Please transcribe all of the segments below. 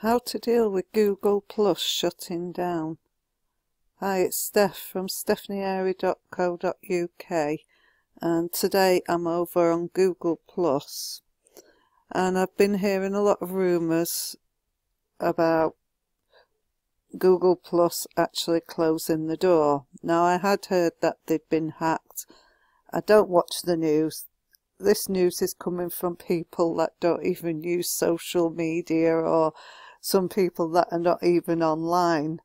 How to deal with Google Plus shutting down. Hi, it's Steph from stephanieairey.co.uk and today I'm over on Google Plus and I've been hearing a lot of rumours about Google Plus actually closing the door. Now I had heard that they'd been hacked. I don't watch the news. This news is coming from people that don't even use social media or some people that are not even online.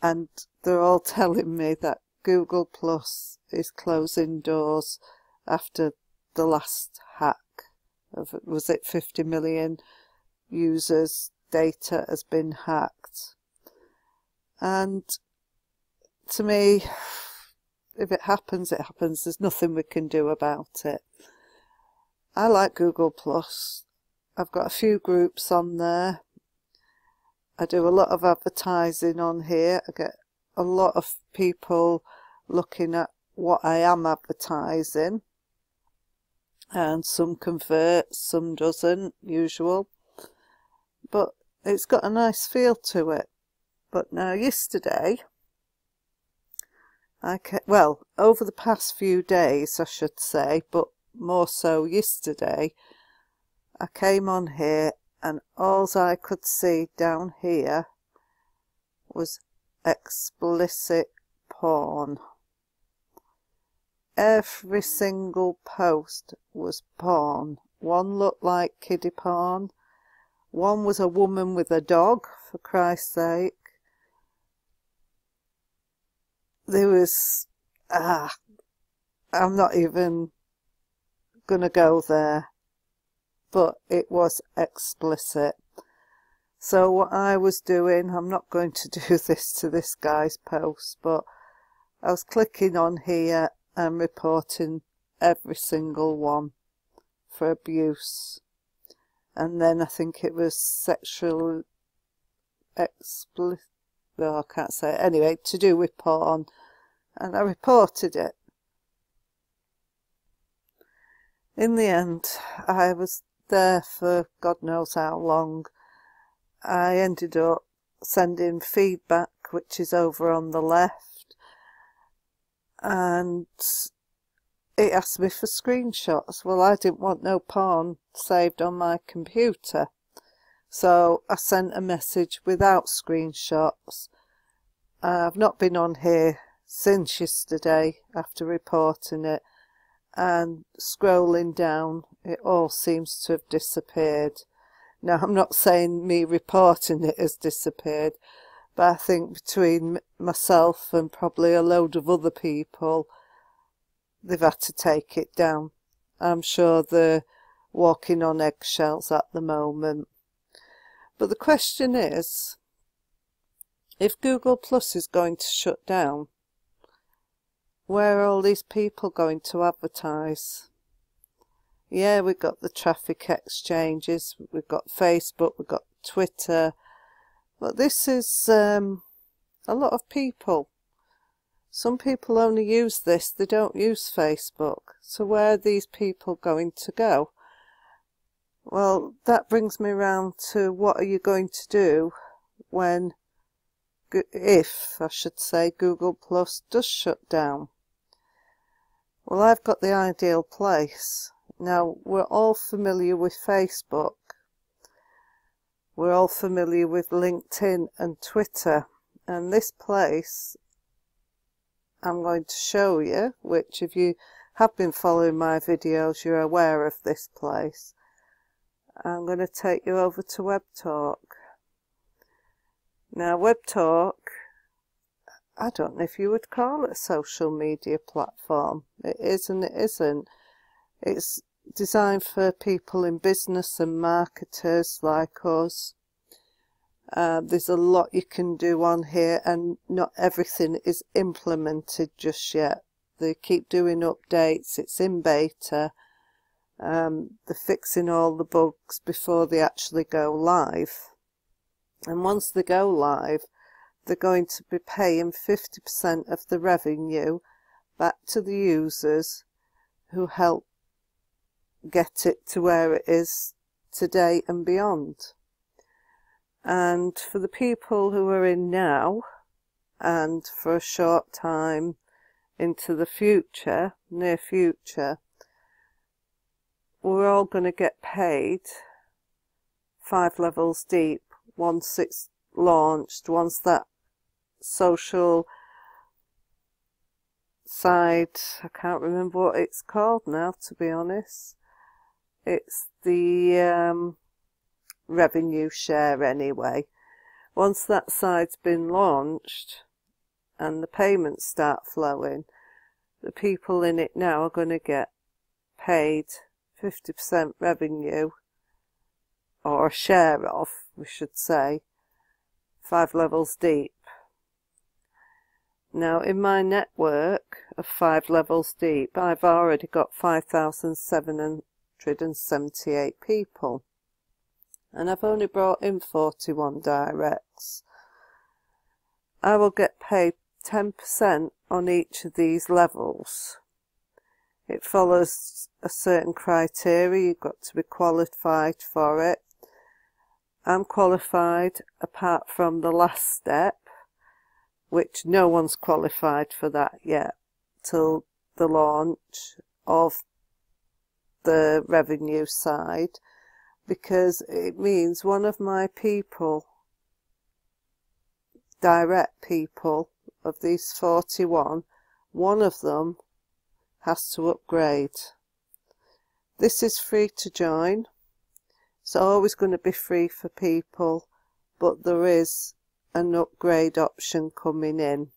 And they're all telling me that Google Plus is closing doors after the last hack of was it 50 million users data has been hacked? And to me if it happens it happens. There's nothing we can do about it. I like Google Plus I've got a few groups on there. I do a lot of advertising on here. I get a lot of people looking at what I am advertising. And some convert, some doesn't, usual. But it's got a nice feel to it. But now yesterday, I well, over the past few days I should say, but more so yesterday, I came on here and all I could see down here was explicit porn. Every single post was porn. One looked like kiddie porn. One was a woman with a dog, for Christ's sake. There was, ah, I'm not even gonna go there but it was explicit. So what I was doing, I'm not going to do this to this guy's post, but I was clicking on here and reporting every single one for abuse. And then I think it was sexual explicit, I can't say it. Anyway, to do with porn. And I reported it. In the end, I was there for God knows how long. I ended up sending feedback, which is over on the left, and it asked me for screenshots. Well, I didn't want no porn saved on my computer, so I sent a message without screenshots. I've not been on here since yesterday after reporting it and scrolling down it all seems to have disappeared. Now I'm not saying me reporting it has disappeared but I think between myself and probably a load of other people they've had to take it down. I'm sure they're walking on eggshells at the moment. But the question is, if Google Plus is going to shut down, where are all these people going to advertise? Yeah, we've got the traffic exchanges, we've got Facebook, we've got Twitter, but this is um, a lot of people. Some people only use this, they don't use Facebook. So where are these people going to go? Well, that brings me round to what are you going to do when, if I should say, Google Plus does shut down? Well, I've got the ideal place. Now, we're all familiar with Facebook. We're all familiar with LinkedIn and Twitter. And this place I'm going to show you, which if you have been following my videos, you're aware of this place. I'm going to take you over to WebTalk. Now, WebTalk I don't know if you would call it a social media platform. It is and it isn't. It's designed for people in business and marketers like us. Uh, there's a lot you can do on here and not everything is implemented just yet. They keep doing updates, it's in beta. Um, they're fixing all the bugs before they actually go live. And once they go live, they're going to be paying 50% of the revenue back to the users who help get it to where it is today and beyond. and for the people who are in now and for a short time into the future, near future, we're all going to get paid five levels deep once it's launched, once that social side, I can't remember what it's called now to be honest. It's the um, revenue share anyway. Once that site's been launched and the payments start flowing, the people in it now are going to get paid 50% revenue or a share of, we should say, five levels deep. Now in my network of five levels deep, I've already got 5,778 people. And I've only brought in 41 directs. I will get paid 10% on each of these levels. It follows a certain criteria, you've got to be qualified for it. I'm qualified apart from the last step, which no one's qualified for that yet till the launch of the revenue side because it means one of my people, direct people of these 41, one of them has to upgrade. This is free to join. It's always going to be free for people, but there is an upgrade option coming in.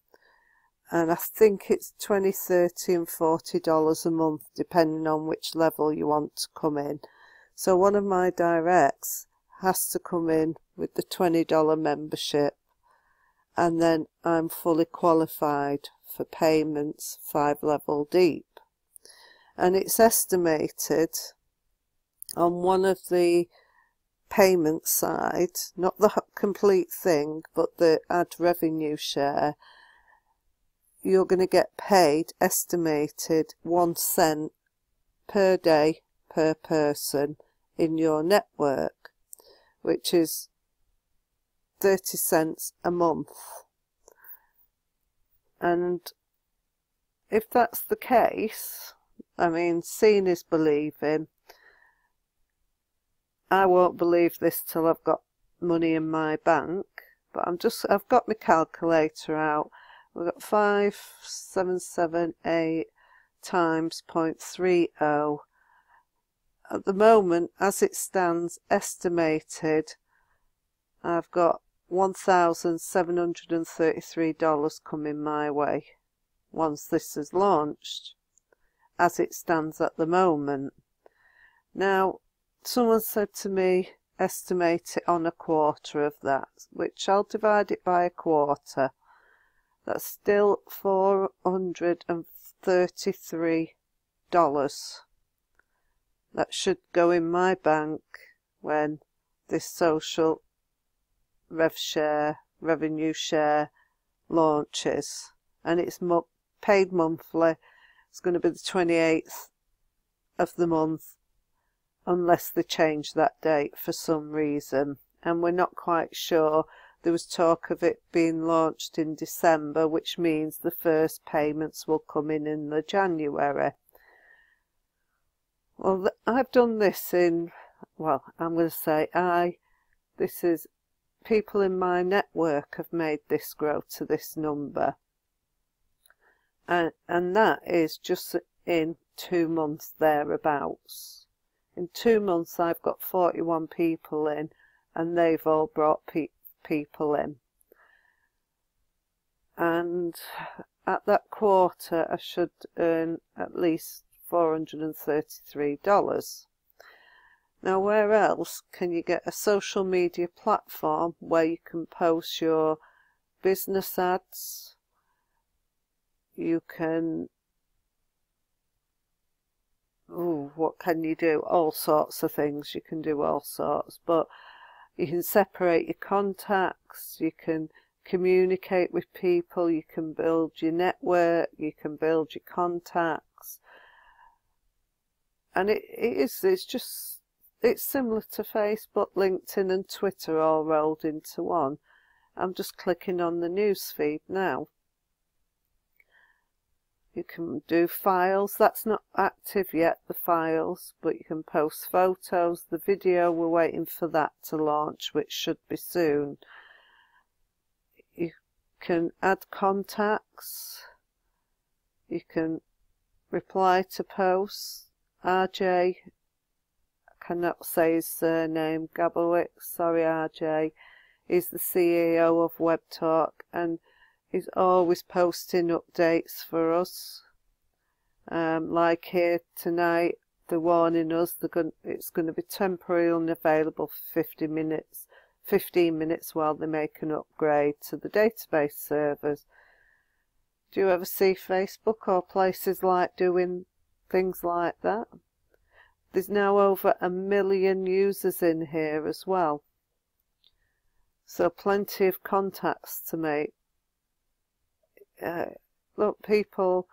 And I think it's 20 30 and $40 a month, depending on which level you want to come in. So one of my directs has to come in with the $20 membership and then I'm fully qualified for payments five level deep and it's estimated on one of the payment side, not the complete thing, but the ad revenue share, you're going to get paid estimated one cent per day per person in your network, which is 30 cents a month. And if that's the case, I mean, seeing is believing. I won't believe this till I've got money in my bank, but I'm just, I've got my calculator out. We've got 5778 times 0.30. At the moment, as it stands, estimated, I've got $1,733 coming my way once this is launched as it stands at the moment. Now, someone said to me, estimate it on a quarter of that, which I'll divide it by a quarter. That's still $433. That should go in my bank when this social rev share, revenue share launches. And it's mo paid monthly it's going to be the 28th of the month unless they change that date for some reason and we're not quite sure there was talk of it being launched in December which means the first payments will come in in the January well I've done this in well I'm going to say I this is people in my network have made this grow to this number and, and that is just in two months thereabouts. In two months I've got 41 people in and they've all brought pe people in. And at that quarter I should earn at least $433. Now where else can you get a social media platform where you can post your business ads, you can oh what can you do all sorts of things you can do all sorts but you can separate your contacts you can communicate with people you can build your network you can build your contacts and it, it is it's just it's similar to Facebook, LinkedIn and Twitter all rolled into one. I'm just clicking on the newsfeed now. You can do files, that's not active yet, the files, but you can post photos, the video, we're waiting for that to launch, which should be soon. You can add contacts, you can reply to posts, RJ, I cannot say his surname, Garbowicz, sorry RJ, is the CEO of WebTalk and He's always posting updates for us. Um, like here tonight, they're warning us they're it's going to be temporarily unavailable for 50 minutes, 15 minutes while they make an upgrade to the database servers. Do you ever see Facebook or places like doing things like that? There's now over a million users in here as well. So plenty of contacts to make uh, look, people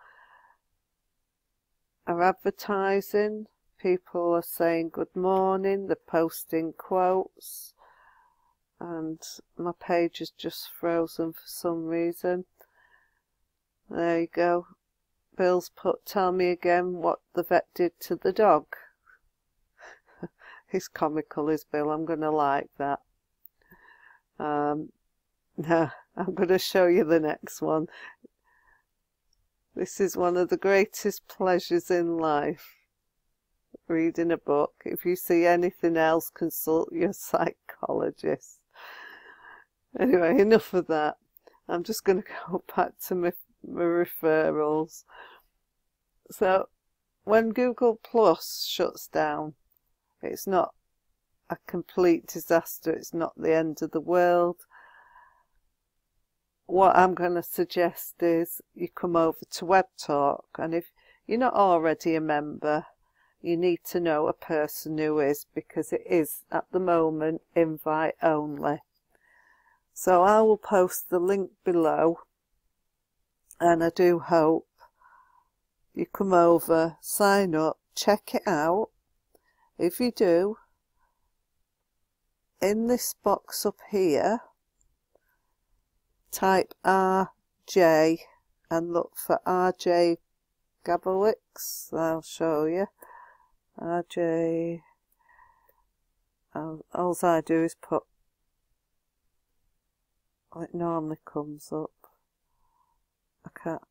are advertising, people are saying good morning, they're posting quotes, and my page is just frozen for some reason. There you go. Bill's put, tell me again what the vet did to the dog. He's comical, is Bill. I'm going to like that. Um, no, I'm going to show you the next one. This is one of the greatest pleasures in life. Reading a book. If you see anything else, consult your psychologist. Anyway, enough of that. I'm just going to go back to my, my referrals. So, when Google Plus shuts down, it's not a complete disaster. It's not the end of the world what I'm going to suggest is you come over to WebTalk and if you're not already a member you need to know a person who is because it is at the moment invite only. So I will post the link below and I do hope you come over, sign up, check it out. If you do, in this box up here type RJ and look for RJ Garbowicz. I'll show you. RJ. all I do is put. It normally comes up. I can't.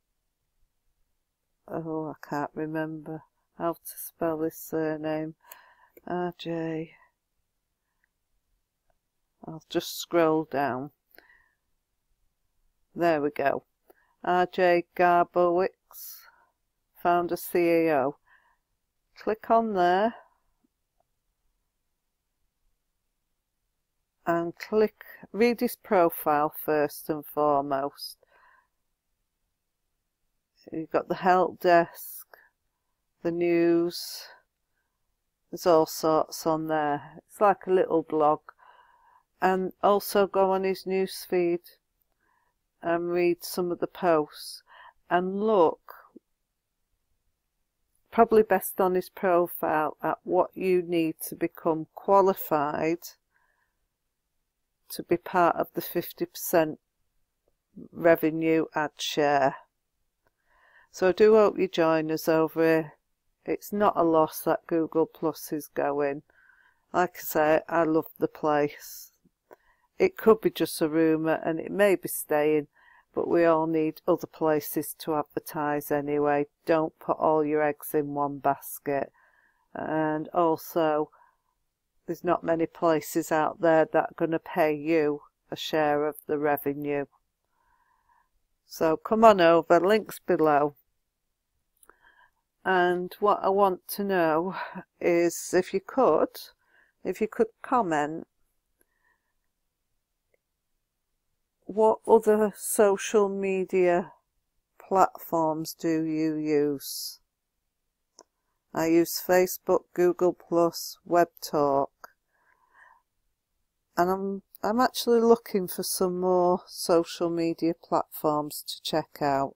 Oh, I can't remember how to spell this surname. RJ. I'll just scroll down. There we go. RJ Garbowicz, founder CEO. Click on there and click read his profile first and foremost. You've got the help desk, the news, there's all sorts on there. It's like a little blog. And also go on his newsfeed and read some of the posts and look probably best on his profile at what you need to become qualified to be part of the 50% revenue ad share. So I do hope you join us over here. It's not a loss that Google Plus is going. Like I say, I love the place. It could be just a rumour and it may be staying, but we all need other places to advertise anyway. Don't put all your eggs in one basket. And also, there's not many places out there that are going to pay you a share of the revenue. So come on over, links below. And what I want to know is if you could, if you could comment what other social media platforms do you use? I use Facebook, Google Plus, WebTalk, and I'm I'm actually looking for some more social media platforms to check out.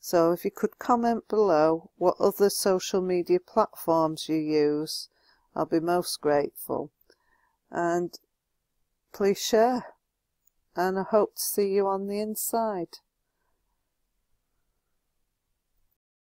So if you could comment below what other social media platforms you use, I'll be most grateful. And please share. And I hope to see you on the inside.